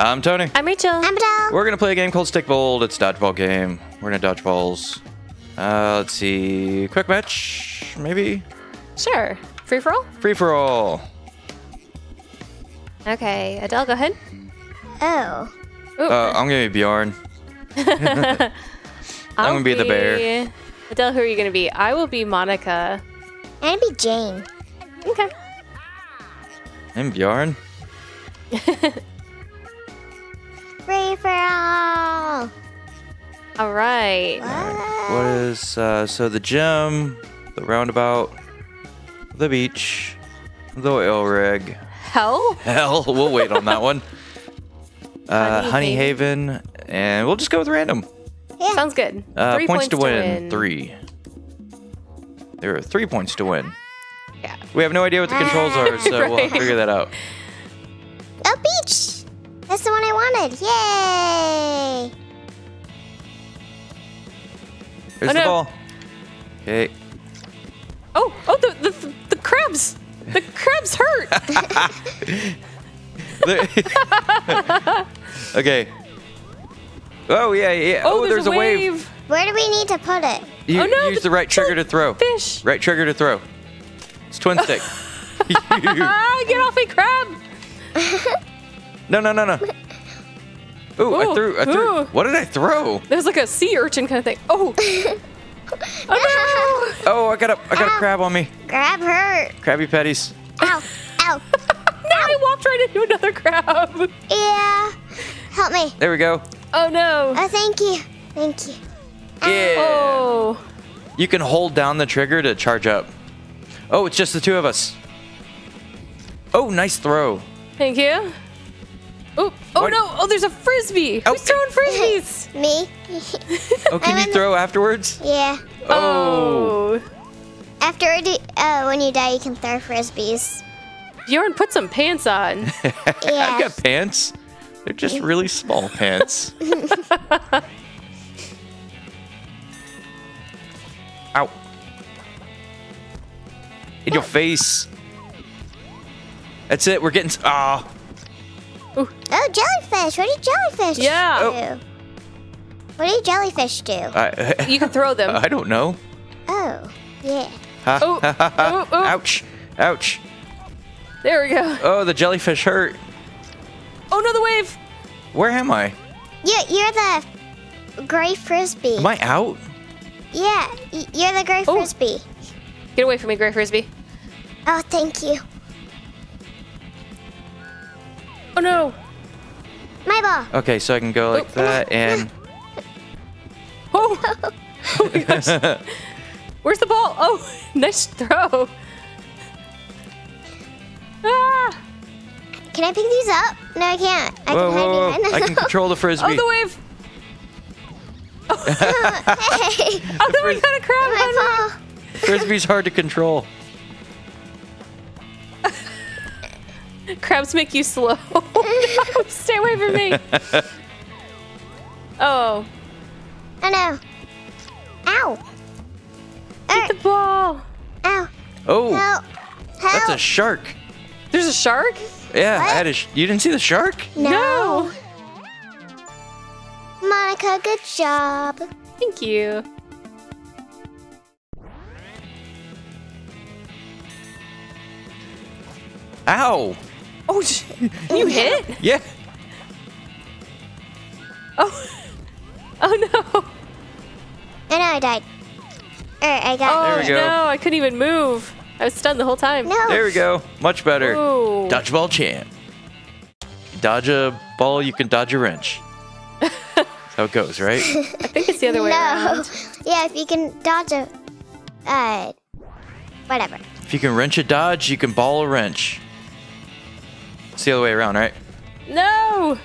I'm Tony. I'm Rachel. I'm Adele. We're gonna play a game called Stikbold. It's a dodgeball game. We're gonna dodge balls. Uh, let's see. Quick match, maybe. Sure. Free for all? Free for all. Okay. Adele, go ahead. Oh. Ooh. Uh, I'm gonna be Bjorn. I'm gonna be the bear. Adele, who are you gonna be? I will be Monica. I'm be Jane. Okay. I'm Bjorn. Free for all. All right. What is uh, so the gym, the roundabout, the beach, the oil rig. Hell? Hell, we'll wait on that one. Uh, Honey Honey Haven, and we'll just go with random. Yeah. Sounds good. Uh, Three points, to, win. Three. There are three points to win. Yeah. We have no idea what the controls are, so we'll figure that out. The one I wanted. Yay. Here's Oh, the no. ball. Okay. Oh, oh, the the, the crabs. The crabs hurt. Okay. Oh yeah, yeah. Oh, there's, a wave. Where do we need to put it? You Oh, no, use the- the right trigger to throw. Fish. Right trigger to throw. It's twin stick. Ah, get off me, crab. no, no, no, no. Ooh, I oh, threw. I threw. ooh. What did I throw? There's like a sea urchin kind of thing. Oh. oh Oh, I got a. I got a crab on me. Grab her. Krabby Patties. Ow. Ow. no! no, I walked right into another crab. Yeah. Help me. There we go. Oh no. Oh, thank you. Thank you. Yeah. Oh. You can hold down the trigger to charge up. Oh, it's just the two of us. Oh, nice throw. Thank you. Oh, oh What? no! Oh, there's a frisbee. Oh. Who's throwing frisbees? Me? Oh, can I'm you in the- throw afterwards? yeah. Oh. After uh, when you die, you can throw frisbees. Bjorn, put some pants on. Yeah. I've got pants. They're just really small pants. Ow. In your face. That's it. We're getting. Ah. Oh, Oh, jellyfish. What do jellyfish Yeah. do? Oh. What do jellyfish do? I, You can throw them. I don't know. Oh, yeah. Ha, Oh, ha, ha, ha. oh, oh. Ouch. Ouch. There we go. Oh, the jellyfish hurt. Oh no, the wave. Where am I? You, you're the gray frisbee. Am I out? Yeah, you're the gray Oh. frisbee. Get away from me, Gray Frisbee. Oh, thank you. Oh no. My ball. Okay, so I can go like Oh. that and. Oh. oh my gosh. Where's the ball? Oh, nice throw. Ah. Can I pick these up? No, I can't. I Whoa, can whoa, whoa. behind them. I can control the frisbee. Oh, frisbee. the wave. hey, Oh, then we got a crab. my on ball. Frisbee's hard to control. Crabs make you slow. no, stay away from me. Oh, Oh no. Ow. get er. the ball. Ow. Oh, Help. Help. that's a shark. There's a shark? Yeah, I had a. Sh- you didn't see the shark? no. Monica, good job. Thank you. Ow! Oh, you hit? Yeah. Oh. Oh no. I know I died. Or I got. Oh There we go. no, I couldn't even move. I was stunned the whole time. No. There we go. Much better. Ooh. Dodgeball champ. Dodge a ball, you can dodge a wrench. That's how it goes, right? I think it's the other way no. around. Yeah, if you can dodge a. Uh. Whatever. if you can wrench a dodge, you can ball a wrench. It's the other way around, right? No.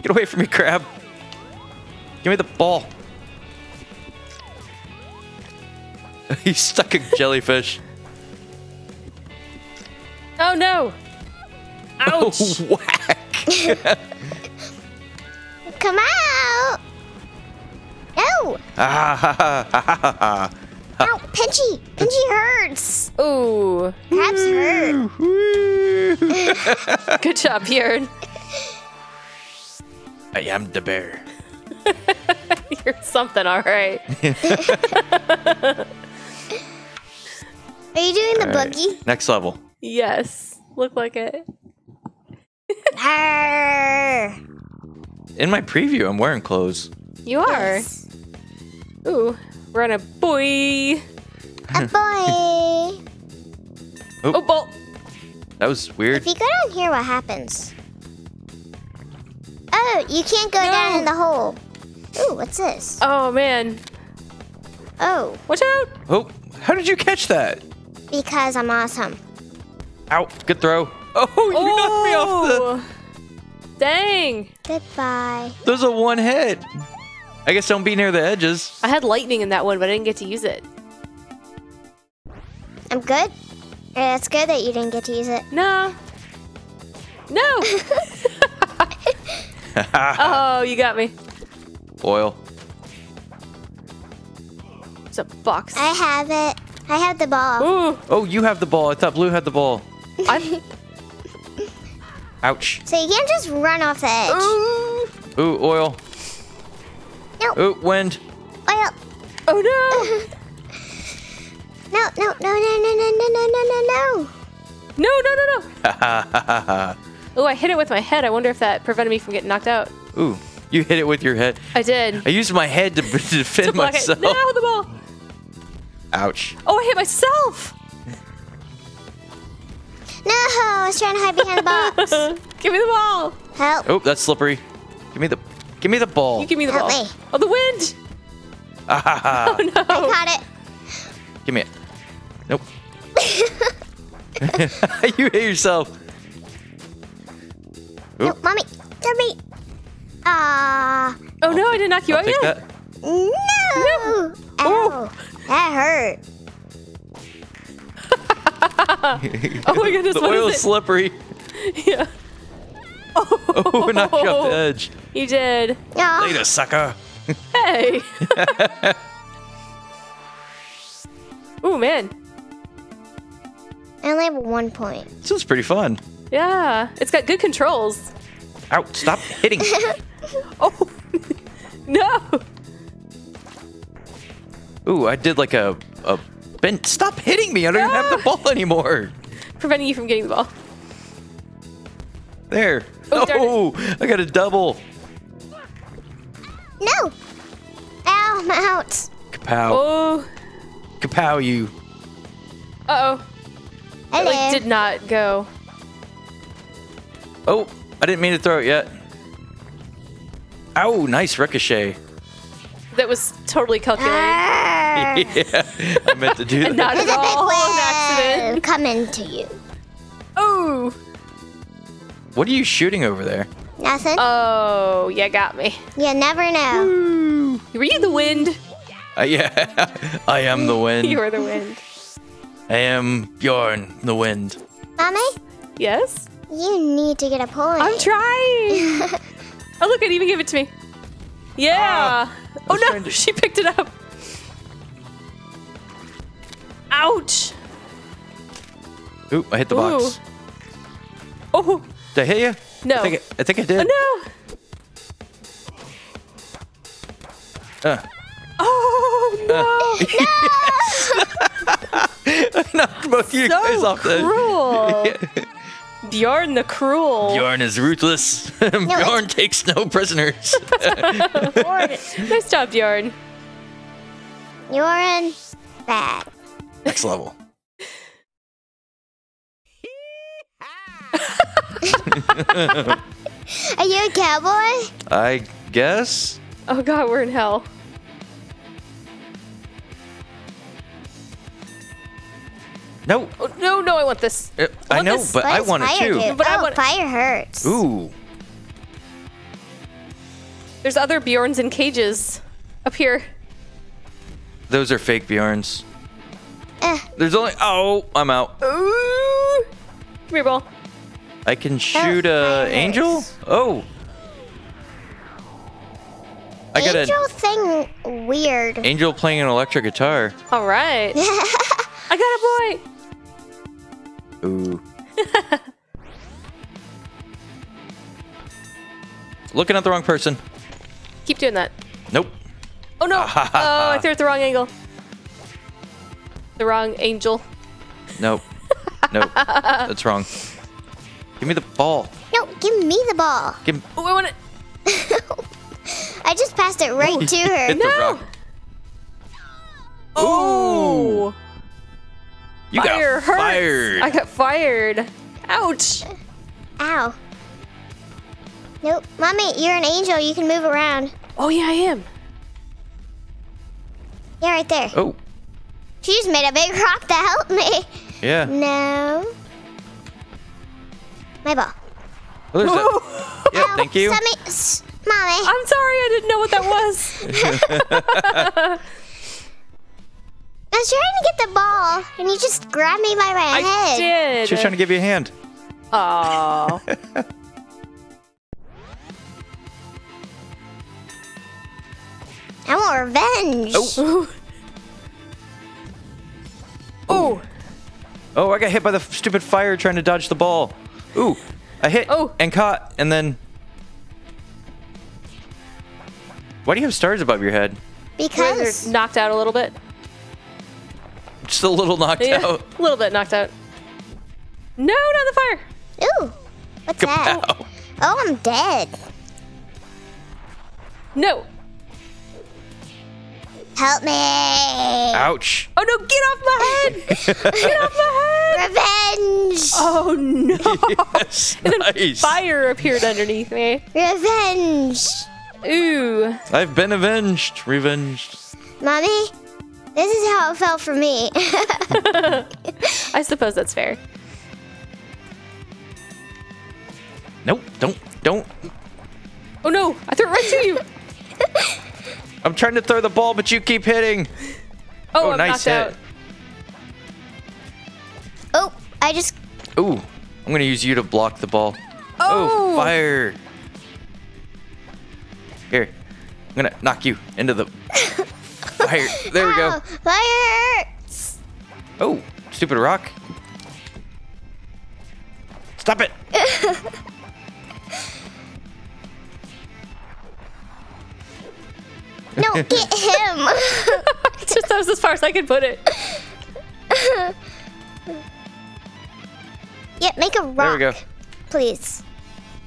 Get away from me, crab. Give me the ball. He's stuck in jellyfish. Oh no. Ouch. Whack. Come out! No! Ah, ha, ha, ha, ha, ha. Ow! Pinchy! Pinchy hurts! Ooh. Crabs hurt. Good job, Bjorn. I am the bear. You're something, all right. Are you doing the Alright. boogie? Next level. yes. Look like it. In my preview, I'm wearing clothes. You are. Yes. Ooh, we're on a buoy. A buoy. Oh, bolt. That was weird. if you go down here, what happens? Oh, you can't go down in the hole. Ooh, what's this? Oh, man. Oh, Watch out. Oh, how did you catch that? because I'm awesome. Ow, good throw. Oh, you knocked me off the. Oh. Dang. Goodbye. There's a one hit. I guess don't be near the edges. I had lightning in that one, but I didn't get to use it. I'm good. Yeah, it's good that you didn't get to use it. No. No. oh, you got me. Oil. It's a box. I have it. I have the ball. Ooh. Oh, you have the ball. I thought Blue had the ball. I. Ouch. So you can't just run off the edge. Ooh. Ooh, oil. No. Ooh, wind. Oil. Oh no. No, no, no, no, no, no, no, no, no, no, no. No, no, no, no. Ha ha ha ha ha. Oh, I hit it with my head. I wonder if that prevented me from getting knocked out. Ooh, you hit it with your head. I did. I used my head to, to defend To block myself. it. No, the ball. Ouch. Oh, I hit myself. No, I was trying to hide behind the box. give me the ball. Help. Oh, that's slippery. Give me the give me the ball. You give me the Help ball. me. Oh, the wind. Ah, ha, ha. Oh no. I caught it. Give me it. Nope. you hit yourself. No, mommy. They're me. Ah. Oh no, I didn't knock you I'll out yet. that. No. Ow. That hurt. Oh my goodness, the what oil is is it? slippery. Yeah. Oh, knocked you off the edge. You did. Oh, Later, sucker. Hey. Ooh man. I only have one point. This is pretty fun. Yeah, it's got good controls. Ow, stop hitting. Oh no. Ooh, I did like a, a bent. Stop hitting me. I don't even have the ball anymore. Preventing you from getting the ball. There. Oh. Oh, I got a double. No. Ow, I'm out. Kapow. Oh. Kapow, you. Uh oh. It Hello. like did not go. Oh, I didn't mean to throw it yet. Ow, nice ricochet. That was totally calculated. Arr. yeah, I meant to do And not that. at There's big all an accident. wave coming to you. Oh. What are you shooting over there? Nothing. Oh, you got me. you never know. Were you the wind? Uh, yeah, I am the wind. you are the wind. I am Bjorn, the wind. Mommy, Yes? you need to get a point. I'm trying. oh, look, it even gave it to me. Yeah. Ah, oh no, to- she picked it up. Ouch. Ooh, I hit the box. Oh, Did I hit you? No. I think I, I, think I did. oh no. Uh, Oh no. I knocked both you guys off the cruel. Bjorn the cruel. Bjorn is ruthless. Bjorn takes no prisoners. Bjorn. Nice job, Bjorn. You're in bad. Next level. Are you a cowboy? I guess. Oh god, we're in hell. No, Oh, no, no, I want this. uh, I want know, this. but What I want it fire too. do? But I oh, want- fire hurts. Ooh, There's other Bjorns in cages up here. those are fake Bjorns. Eh, There's only. Oh, I'm out. Ooh. Come here, ball. I can shoot a angel. Oh. I got angel an thing weird. angel playing an electric guitar. All right. I got a boy. Ooh. looking at the wrong person. Keep doing that. Nope. Oh no! oh, I threw it the wrong angle. The wrong angel. Nope. nope. That's wrong. Give me the ball. No, give me the ball. Give me. Oh, I want it. I just passed it right to her. Hit No. rock. Oh! You Fire got hurts. fired. I got fired. Ouch! Ow. Nope. Mommy, you're an angel. You can move around. Oh yeah, I am. Yeah, right there. oh, She just made a big rock to help me. yeah. No. My ball. Oh, there's a. Yeah, Ow, thank you. Stop Mommy. I'm sorry, I didn't know what that was. I was trying to get the ball, and you just grabbed me by my I head. did. She was trying to give you a hand. Oh. I want revenge. Oh. oh. Oh, I got hit by the stupid fire trying to dodge the ball. Ooh, I hit Oh. and caught, and then. Why do you have stars above your head? Because knocked out a little bit. Just a little knocked Yeah, out. a little bit knocked out. No, not the fire. ooh, what's that? Oh, I'm dead. No. Help me! Ouch. Oh no, get off my head! get off my head! Revenge! Oh no! Yes, And then fire appeared underneath me. Revenge! Ooh. I've been avenged. Revenged. Mommy, this is how it felt for me. I suppose that's fair. Nope. Don't. Don't. Oh no! I threw it right to you. I'm trying to throw the ball, but you keep hitting. Oh, Oh, I'm nice knocked hit. out. Oh, I just. Ooh, I'm gonna use you to block the ball. Oh. oh. fire! Here, I'm gonna knock you into the fire. There we Ow, go. Fire! Oh, stupid rock! Stop it! No, get him! Just that was as far as I could put it. Yeah, make a rock. There we go. Please.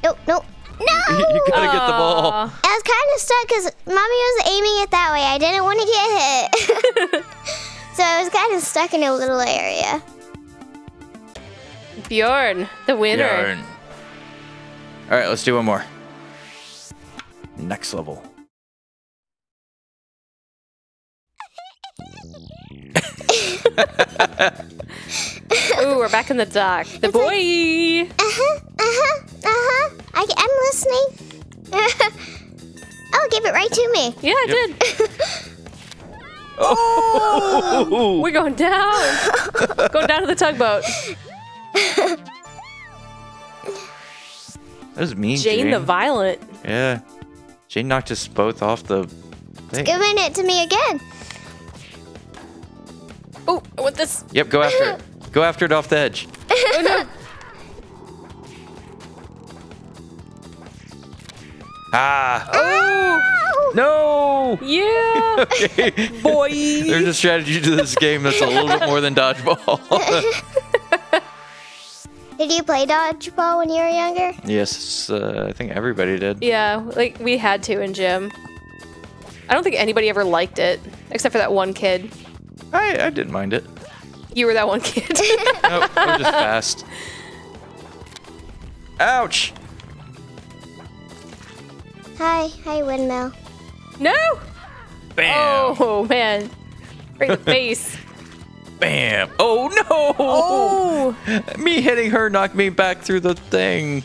No, no. No! you gotta get the ball. I was kind of stuck because mommy was aiming it that way. I didn't want to get hit. so I was kind of stuck in a little area. Bjorn, the winner. Yarn. All right, let's do one more. Next level. Ooh, we're back in the dock. The buoy. Uh huh, uh huh, uh huh. I, I'm listening. oh, give it right to me. Yeah, I Yep. did. Oh! We're going down. going down to the tugboat. That was mean, Jane, Jane. the violent. yeah. Jane knocked us both off the thing. Giving it to me again. Oh, I want this. Yep, go after it. Go after it off the edge. Oh no. Ah! Oh, No! yeah. Okay. Boy. There's a strategy to this game that's a little bit more than dodgeball. Did you play dodgeball when you were younger? yes, uh, I think everybody did. Yeah, like we had to in gym. I don't think anybody ever liked it, except for that one kid. I, I didn't mind it. You were that one kid. Nope, I'm just fast. Ouch! Hi, hi, windmill. no. Bam! Oh man. Right in the face. Bam! Oh no! Oh. Me hitting her knocked me back through the thing.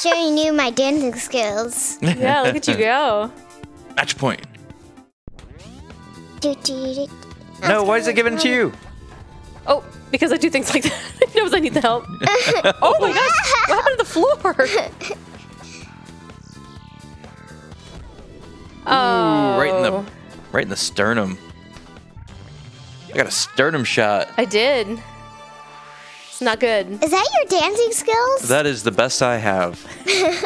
Showing you my dancing skills. Yeah, look at you go. Match point. No, why is it given to you? Oh, because I do things like that. It knows I need the help. oh my gosh. What happened to the floor? Oh. Ooh, right in the right in the sternum. I got a sternum shot. I did. It's Not good. Is that your dancing skills? That is the best I have. it's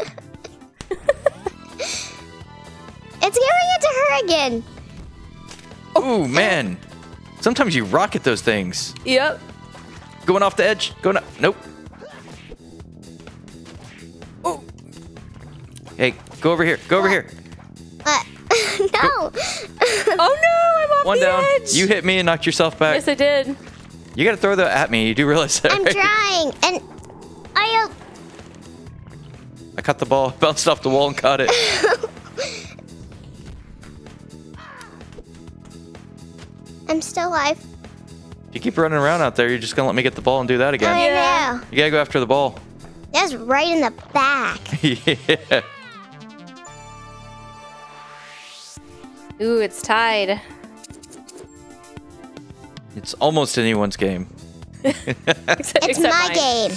giving it to her again. Ooh, man. Sometimes you rocket those things. Yep. Going off the edge. Going up. Nope. Oh. Hey, go over here. Go over here. What? no. Oh no, I'm off One the down. edge. You hit me and knocked yourself back. Yes, I did. You gotta throw that at me. You do realize that, I'm right? trying, and I. Uh, I caught the ball, bounced off the wall, and caught it. I'm still alive. If you keep running around out there, you're just gonna let me get the ball and do that again. I Yeah. know. You gotta go after the ball. That's right in the back. yeah. Ooh, it's tied. It's almost anyone's game. Except, It's except my mine. game.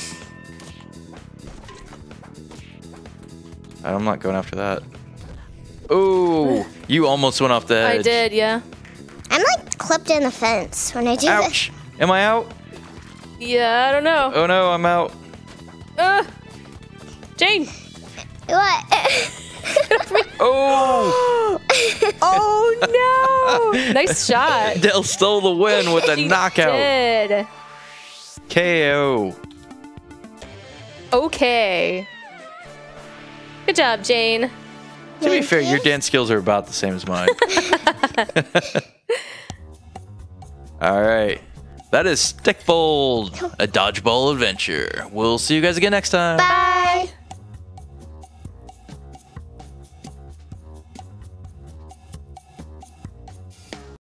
I'm not going after that. Ooh, you almost went off the edge. I did, yeah. I'm like clipped in the fence when I do this. Ouch! Am I out? Yeah, I don't know. Oh no, I'm out. Uh, Jane. What? Oh! Oh no! nice shot. Dell stole the win with a knockout. Did. KO. Okay. Good job, Jane. To be fair, your dance skills are about the same as mine. All right. That is Stikbold, a dodgeball adventure. We'll see you guys again next time. Bye.